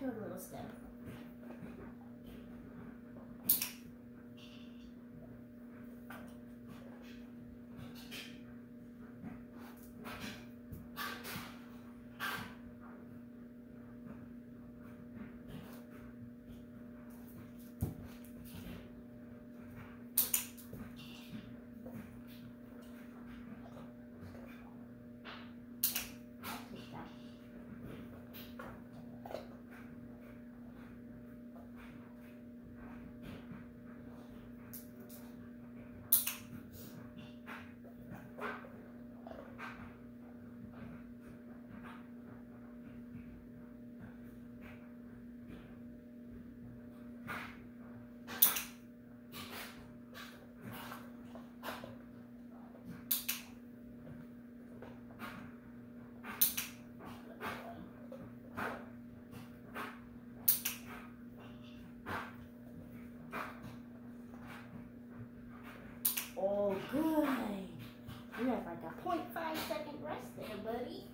to a little step. all good. You have like a 0.5 second rest there, buddy.